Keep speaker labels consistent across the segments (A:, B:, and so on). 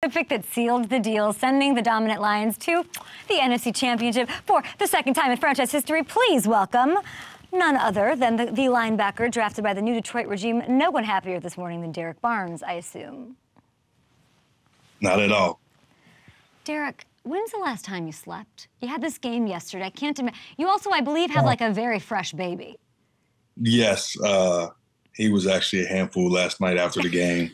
A: The pick that sealed the deal, sending the dominant Lions to the NFC Championship for the second time in franchise history. Please welcome none other than the, the linebacker drafted by the new Detroit regime. No one happier this morning than Derrick Barnes, I assume.
B: Not at all.
A: Derrick, when's the last time you slept? You had this game yesterday. I can't imagine. You also, I believe, have like a very fresh baby.
B: Yes, uh, he was actually a handful last night after the game.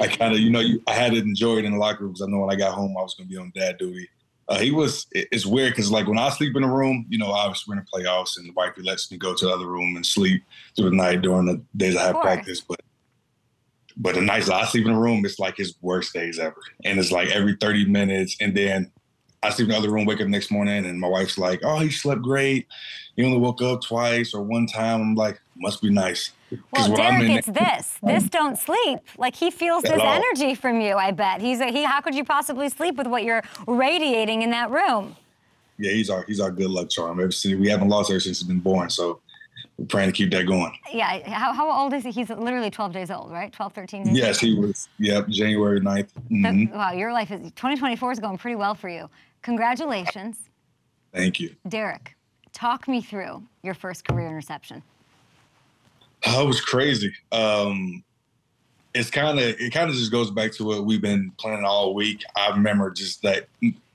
B: I kind of, you know, you, I had to enjoy it in the locker room because I know when I got home I was going to be on dad duty. Uh, he was. It, it's weird because like when I sleep in a room, you know, obviously we're in the playoffs and the wife lets me go to the other room and sleep through the night during the days I have practice. But but the nights I sleep in a room, it's like his worst days ever, and it's like every thirty minutes, and then I sleep in the other room, wake up next morning, and my wife's like, "Oh, he slept great. He only woke up twice or one time." I'm like, "Must be nice."
A: Well, Derrick, it's this. This don't sleep. Like he feels this energy from you. I bet he's a, he. How could you possibly sleep with what you're radiating in that room?
B: Yeah, he's our he's our good luck charm. Ever since we haven't lost ever since he's been born, so we're trying to keep that going.
A: Yeah. How, how old is he? He's literally 12 days old, right? 12, 13 days
B: Yes, he was. Yep, January 9th. Mm-hmm.
A: The, wow, your life is 2024 is going pretty well for you. Congratulations.
B: Thank you.
A: Derrick. talk me through your first career interception.
B: Oh, it was crazy. Um, it's kind of it kind of just goes back to what we've been planning all week. I remember just that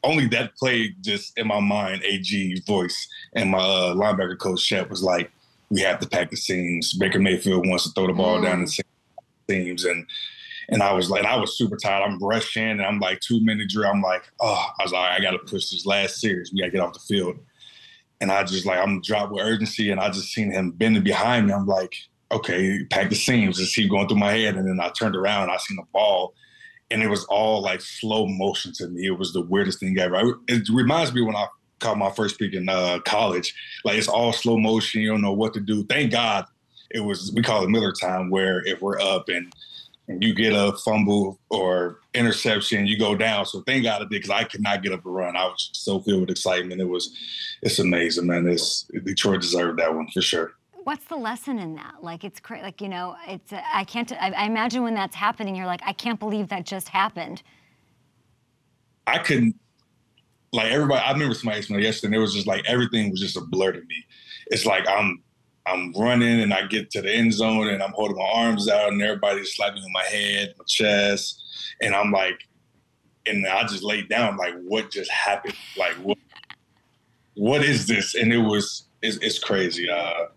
B: only that play just in my mind. AG's voice and my uh, linebacker coach Shep was like, "We have to pack the seams." Baker Mayfield wants to throw the ball mm. down the seams, and and I was like, I was super tired. I'm rushing, and I'm like two minute drill. I'm like, oh, I was like, I got to push this last series. We got to get off the field. And I just like I'm dropped with urgency, and I just seen him bending behind me. I'm like, okay, pack the seams. Just keep going through my head, and then I turned around, I seen the ball, and it was all like slow motion to me. It was the weirdest thing ever. It reminds me when I caught my first pick in uh, college. Like it's all slow motion. You don't know what to do. Thank God it was. We call it Miller time, where if we're up and and you get a fumble or interception, you go down. So thank God I did because I could not get up a run. I was so filled with excitement. It was, it's amazing, man. It's Detroit deserved that one for sure.
A: What's the lesson in that? Like it's crazy. Like you know, it's I can't. I, I imagine when that's happening, you're like, I can't believe that just happened.
B: I couldn't. Like everybody, I remember somebody asked me yesterday, and it was just like everything was just a blur to me. It's like I'm I'm running and I get to the end zone and I'm holding my arms out and everybody's slapping on my head, my chest, and I'm like, and I just laid down like, what just happened? Like, what, what is this? And it was, it's, it's crazy. Uh,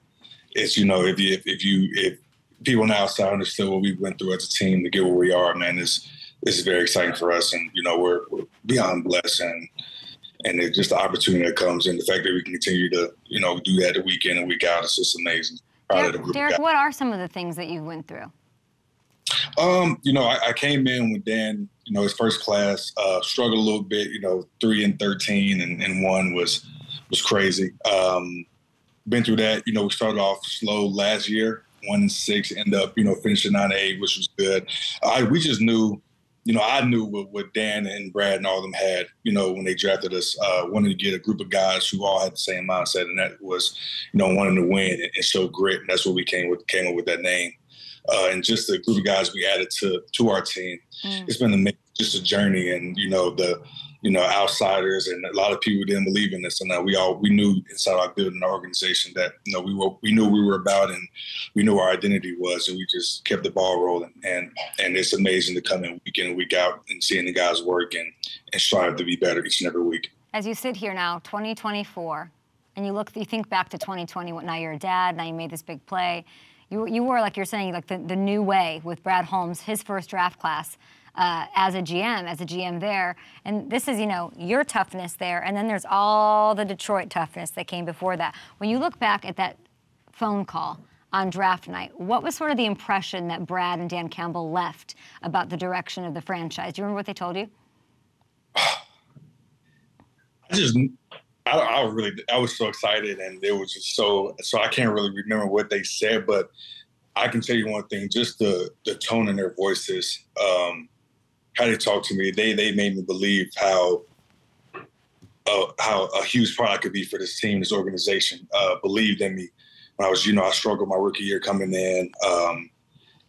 B: it's you know, if you if, if you if people on the outside understood what we went through as a team to get where we are, man, it's it's very exciting for us, and you know, we're, we're beyond blessed and and it's just the opportunity that comes and the fact that we can continue to you know do that the week in and week out is just amazing.
A: Derrick, Derrick what are some of the things that you went through?
B: Um, you know, I, I, came in with Dan, you know, his first class, uh, struggled a little bit, you know, three and 13 and, and one was, was crazy. Um, been through that, you know, we started off slow last year, one and six, end up, you know, finishing nine eight, which was good. I, we just knew, you know, I knew what, what, Dan and Brad and all of them had, you know, when they drafted us, uh, wanted to get a group of guys who all had the same mindset, and that was, you know, wanting to win and, and show grit, and that's what we came with, came up with that name. Uh, and just the group of guys we added to to our team, mm. it's been amazing, just a journey, and you know the you know, outsiders and a lot of people didn't believe in us. And uh, we all we knew inside our building our organization that you know we were we knew we were about and we knew our identity was, and we just kept the ball rolling. And and it's amazing to come in week in and week out and seeing the guys work and and strive to be better each and every week.
A: As you sit here now, 2024, and you look, you think back to 2020. Now you're a dad. Now you made this big play. You you were like you're saying like the the new way with Brad Holmes, his first draft class uh, as a GM, as a GM there. And this is, you know, your toughness there. And then there's all the Detroit toughness that came before that. When you look back at that phone call on draft night, what was sort of the impression that Brad and Dan Campbell left about the direction of the franchise? Do you remember what they told you?
B: I just, I, I really, I was so excited and it was just so, so I can't really remember what they said, but I can tell you one thing, just the the tone in their voices. Um, how they talked to me, they they made me believe how uh, how a huge part I could be for this team, this organization. Uh, believed in me when I was, you know, I struggled my rookie year coming in, um,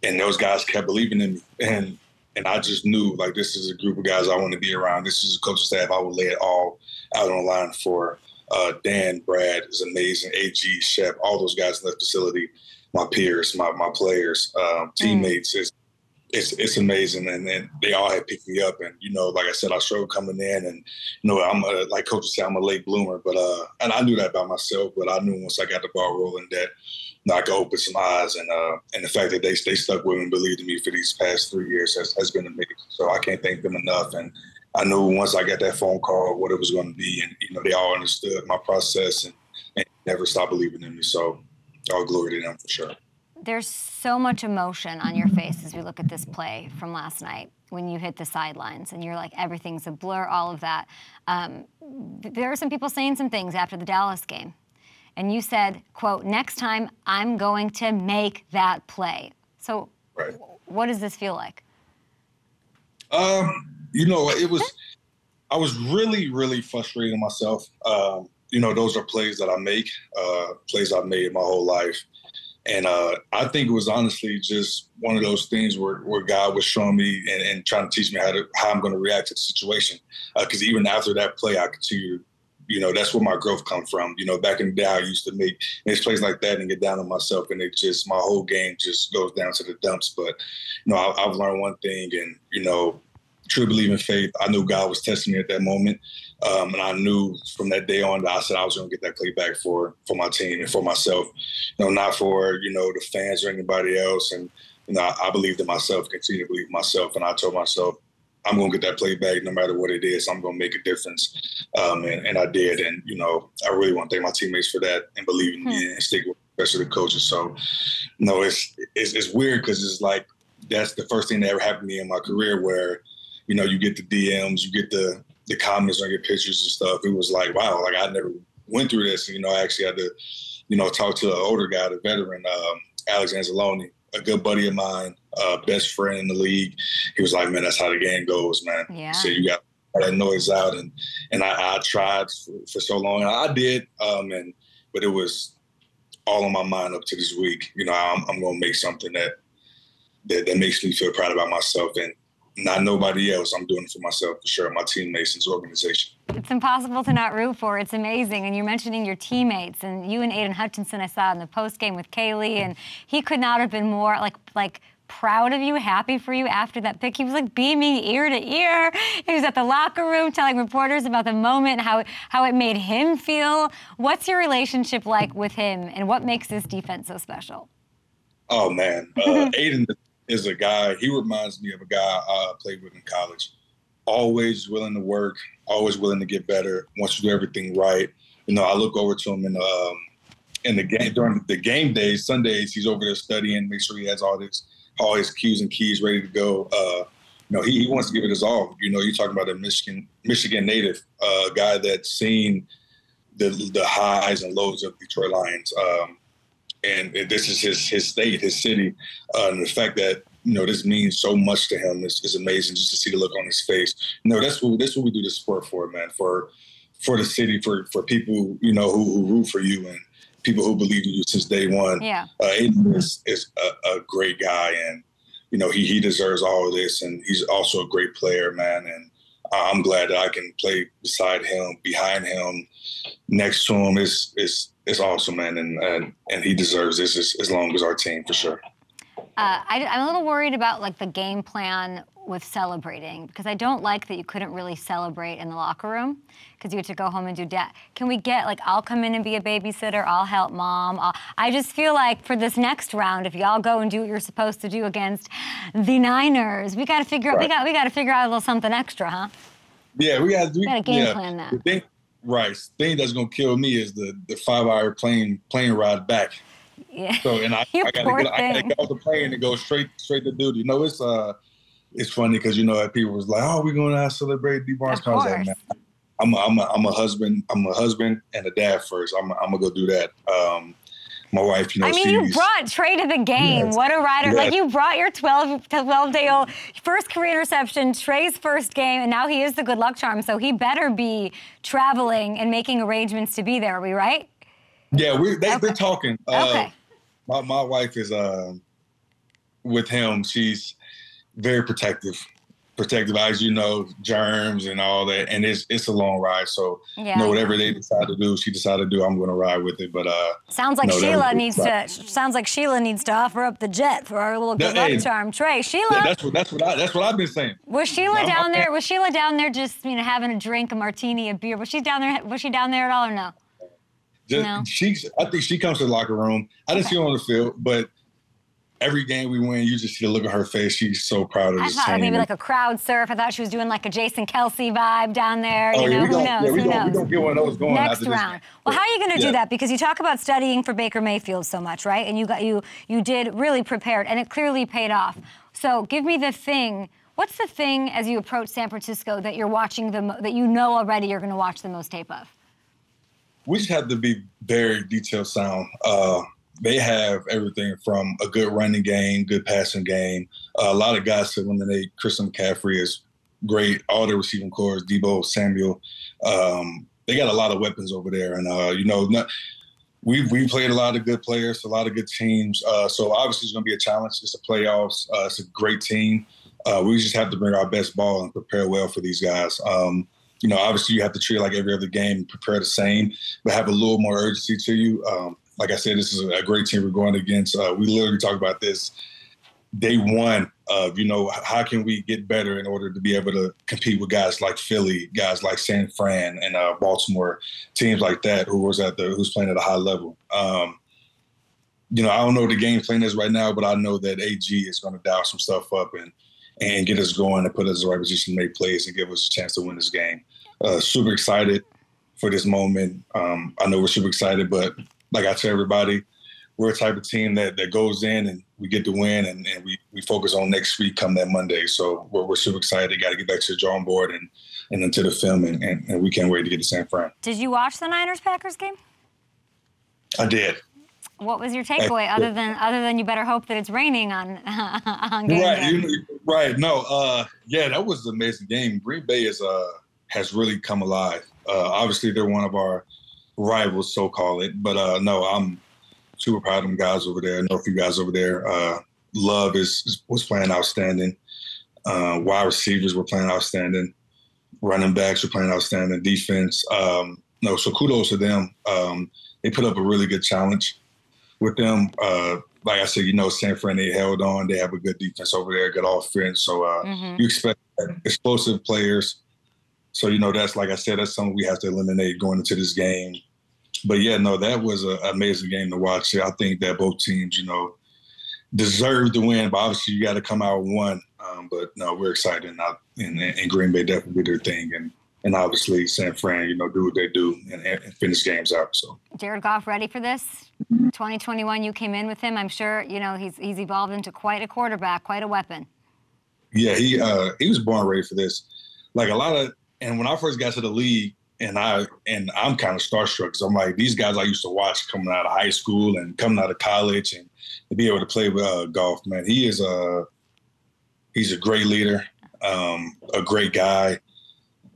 B: and those guys kept believing in me. And and I just knew like this is a group of guys I want to be around. This is a coaching staff I would lay it all out on the line for. Uh, Dan, Brad is amazing. AG, Shep, all those guys in the facility, my peers, my my players, um, mm. teammates. Mm. It's, it's it's amazing, and, they all had picked me up. And you know, like I said, I struggled coming in, and you know, I'm a, like Coach said, I'm a late bloomer, but uh, and I knew that about myself. But I knew once I got the ball rolling that you know, I could open some eyes, and uh, and the fact that they they stuck with me and believed in me for these past three years has, has been amazing. So I can't thank them enough. And I knew once I got that phone call what it was going to be, and you know, they all understood my process and, and never stopped believing in me. So all glory to them for sure
A: there's so much emotion on your face as we look at this play from last night when you hit the sidelines and you're like everything's a blur all of that. Um, there are some people saying some things after the dallas game. And you said quote next time i'm going to make that play. So right. what does this feel like?
B: Um, you know it was i was really really frustrated myself. Um, you know those are plays that i make uh, plays i've made my whole life and uh, I think it was honestly just one of those things where, where God was showing me and, and trying to teach me how to how I'm going to react to the situation. Because uh, even after that play, I continued. You know, that's where my growth come from. You know, back in the day, I used to make make plays like that and get down on myself, and it just my whole game just goes down to the dumps. But you know, I, I've learned one thing, and you know, truly believe in faith. I knew God was testing me at that moment, um, and I knew from that day on that I said I was going to get that play back for for my team and for myself. You know, not for you know the fans or anybody else. And you know, I, I believed in myself, continue to believe in myself, and I told myself. I'm gonna get that play back no matter what it is. I'm gonna make a difference, um, and, and I did. And you know, I really want to thank my teammates for that and believing in me hmm. and stick with, especially the coaches. So, you know, it's it's, it's weird because it's like that's the first thing that ever happened to me in my career where you know, you get the DMs, you get the the comments on your pictures and stuff. It was like, wow, like I never went through this. And, you know, I actually had to, you know, talk to an older guy, the veteran, um, Alex Anzalone, a good buddy of mine, uh, best friend in the league. He was like, man, that's how the game goes, man. Yeah. So you got that noise out, and and I, I tried for, for, so long, and I did, um, and but it was all on my mind up to this week. You know, I'm, I'm gonna make something that, that that makes me feel proud about myself, and not nobody else. I'm doing it for myself for sure. My teammates and organization.
A: It's impossible to not root for. It's amazing. And you're mentioning your teammates and you and Aidan Hutchinson. I saw in the post game with Kaylee, and he could not have been more like like proud of you, happy for you after that pick. He was like beaming ear to ear. He was at the locker room telling reporters about the moment, how how it made him feel. What's your relationship like with him, and what makes this defense so special?
B: Oh man, uh, Aidan is a guy. He reminds me of a guy I played with in college. Always willing to work, always willing to get better. Wants to do everything right. You know, I look over to him in um, in the game during the game days, Sundays. He's over there studying, make sure he has all his all his cues and keys ready to go. Uh, you know, he, he wants to give it his all. You know, you're talking about a Michigan Michigan native, a uh, guy that's seen the the highs and lows of Detroit Lions. Um, and this is his his state, his city, uh, and the fact that you know this means so much to him is, is amazing. Just to see the look on his face. You know, that's what that's what we do the sport for, man. For for the city, for for people you know who, who root for you and people who believe in you since day one.
A: Yeah,
B: uh, Aidan is is a, a great guy, and you know he he deserves all of this, and he's also a great player, man. And I'm glad that I can play beside him, behind him, next to him. It's it's it's awesome, man, and and, and he deserves this as, as long as our team for sure.
A: Uh, I, am a little worried about like the game plan with celebrating because I don't like that you couldn't really celebrate in the locker room because you had to go home and do that. Can we get like I'll come in and be a babysitter, I'll help mom. I'll, I just feel like for this next round, if y'all go and do what you're supposed to do against the Niners, we got to figure out we got we got to figure out a little something extra, huh?
B: Yeah, we got
A: to got to game yeah. plan that.
B: Right. The thing that's gonna kill me is the the five hour plane plane ride back.
A: Yeah.
B: So and I, I gotta get I gotta get off the plane and go straight straight to duty. You know, it's uh it's funny because you know people was like, oh, we're gonna celebrate D Barnes concert. I'm a, I'm a, I'm a husband. I'm a husband and a dad first. I'm a, I'm gonna go do that. Um, my wife, you know. I
A: mean, you brought Trey to the game. Yes. What a rider! Yes. Like you brought your 12, 12 day old first career interception, Trey's first game, and now he is the good luck charm. So he better be traveling and making arrangements to be there. Are we right?
B: Yeah, we they, okay. are talking. Uh, okay. My my wife is uh, with him. She's very protective protective eyes, you know, germs and all that. And it's it's a long ride. So yeah. you know, whatever they decide to do, she decided to do, I'm gonna ride with it. But uh
A: Sounds like Sheila needs to sounds like Sheila needs to offer up the jet for our little good luck charm. Trey, Sheila
B: That's what that's what I that's what I've been saying.
A: Was Sheila down there was Sheila down there just, you know, having a drink, a martini, a beer? Was she down there was she down there at all or no?
B: Just, no. I think she comes to the locker room. I didn't okay. see her on the field, but every game we win, you just see the look on her face. She's so proud of
A: I
B: this
A: thought
B: team.
A: maybe like a crowd surf. I thought she was doing like a Jason Kelce vibe down there. Oh, you know, yeah, who knows? Yeah,
B: we
A: who
B: knows? We don't get one of those going
A: next round. Well, how are you going to yeah. do that? Because you talk about studying for Baker Mayfield so much, right? And you got you you did really prepared, and it clearly paid off. So give me the thing. What's the thing as you approach San Francisco that you're watching the that you know already you're going to watch the most tape of?
B: We just have to be very detail sound. Uh, they have everything from a good running game, good passing game. Uh, a lot of guys to eliminate. Christian McCaffrey is great. All the receiving corps, Deebo Samuel. Um, they got a lot of weapons over there, and uh, you know, not, we we played a lot of good players, a lot of good teams. Uh, so obviously, it's going to be a challenge. It's the playoffs. Uh, it's a great team. Uh, we just have to bring our best ball and prepare well for these guys. Um, you know, obviously, you have to treat like every other game, and prepare the same, but have a little more urgency to you. Um, like I said, this is a great team we're going against. Uh, we literally talked about this day one of, you know, how can we get better in order to be able to compete with guys like Philly, guys like San Fran and uh, Baltimore, teams like that who was at the who's playing at a high level. Um, you know, I don't know what the game plan is right now, but I know that AG is going to dial some stuff up and and get us going and put us in the right position to make plays and give us a chance to win this game. Uh, super excited for this moment. Um, I know we're super excited, but like I tell everybody, we're a type of team that, that goes in and we get the win and, and we, we focus on next week come that Monday. So we're, we're super excited. Got to get back to the drawing board and, and into the film and, and, and, we can't wait to get to San Fran.
A: Did you watch the Niners Packers game?
B: I did.
A: What was your takeaway other than other than you better hope that it's raining on on game
B: right, you, right. No, uh, yeah, that was an amazing game. Green Bay is uh has really come alive. Uh, obviously, they're one of our rivals, so call it. But uh, no, I'm super proud of them guys over there. I know a few guys over there. Uh, Love is was playing outstanding. Uh, wide receivers were playing outstanding. Running backs were playing outstanding. Defense, um, no. So kudos to them. Um, they put up a really good challenge with them. Uh, like I said, you know, San Fran they held on. They have a good defense over there, good offense. So uh, mm-hmm. you expect explosive players. So you know, that's like I said, that's something we have to eliminate going into this game but yeah, no, that was an amazing game to watch. I think that both teams, you know, deserve to win, but obviously you got to come out one. Um, but no, we're excited, and, and, Green Bay definitely did their thing, and and obviously San Fran, you know, do what they do and, and finish games out. So
A: Jared Goff ready for this? 2021, you came in with him. I'm sure you know he's he's evolved into quite a quarterback, quite a weapon.
B: Yeah, he uh, he was born ready for this. Like a lot of, and when I first got to the league, and I and I'm kind of starstruck because I'm like these guys I used to watch coming out of high school and coming out of college and to be able to play with uh, Goff. Man, he is a he's a great leader, um, a great guy.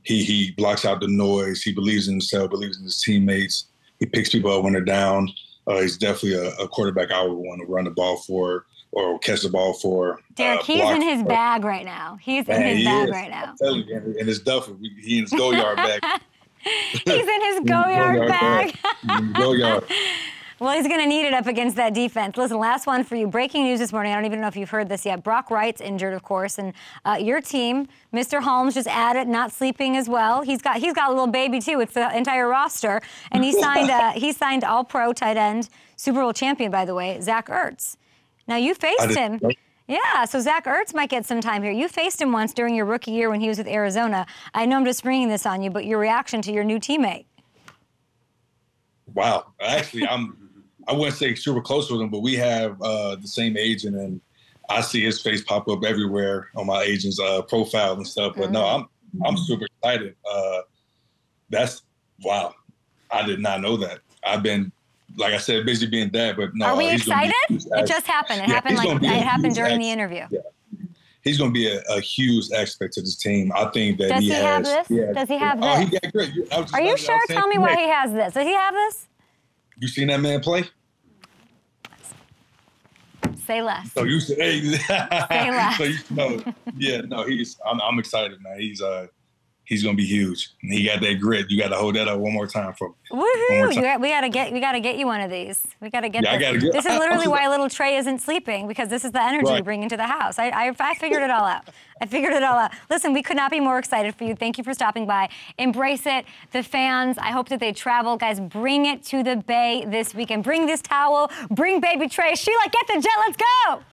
B: He he blocks out the noise. He believes in himself, believes in his teammates. He picks people up when they're down. Uh, he's definitely a, a, quarterback I would want to run the ball for or catch the ball for.
A: Derrick, uh, he's in his for. bag right now. He's Man, in his bag is. right now.
B: I'm telling you, in his duffel, he in his go yard bag.
A: he's in his go yard bag.
B: go yard.
A: Well, he's going to need it up against that defense. Listen, last one for you. Breaking news this morning. I don't even know if you've heard this yet. Brock Wright's injured, of course, and uh, your team, Mr. Holmes, just added not sleeping as well. He's got he's got a little baby too. It's the entire roster, and he signed uh, he signed All Pro tight end, Super Bowl champion, by the way, Zach Ertz. Now you faced him. Yeah, so Zach Ertz might get some time here. You faced him once during your rookie year when he was with Arizona. I know I'm just bringing this on you, but your reaction to your new teammate.
B: Wow, actually, I'm. I wouldn't say super close with him, but we have uh, the same agent, and I see his face pop up everywhere on my agent's uh, profile and stuff. But mm-hmm. no, I'm I'm super excited. Uh, that's wow. I did not know that. I've been like I said, busy being dad, but no.
A: Are we excited? it just happened. It yeah, happened like it happened during the interview.
B: Yeah. He's going to be a, a, huge aspect to this team. I think that
A: Does
B: he,
A: he
B: has,
A: have this? Yeah, Does he have
B: oh,
A: this?
B: he got great.
A: Are you sure? Tell me why he has this. Does he have this?
B: You seen that man play?
A: Say less.
B: So you should, hey,
A: Say less.
B: so you know, yeah, no, he's. I'm, I'm excited, man. He's uh, he's gonna be huge. And he got that grit. You got to hold that up one more time for me.
A: Woohoo! got- we gotta get we gotta get you one of these. We gotta get.
B: Yeah, I
A: this.
B: gotta get-
A: This is literally why little Trey isn't sleeping because this is the energy you bring into the house. I, I I figured it all out. I figured it all out. Listen, we could not be more excited for you. Thank you for stopping by. Embrace it. The fans. I hope that they travel, guys. Bring it to the Bay this weekend. Bring this towel. Bring baby Trey. Sheila, get the jet. Let's go.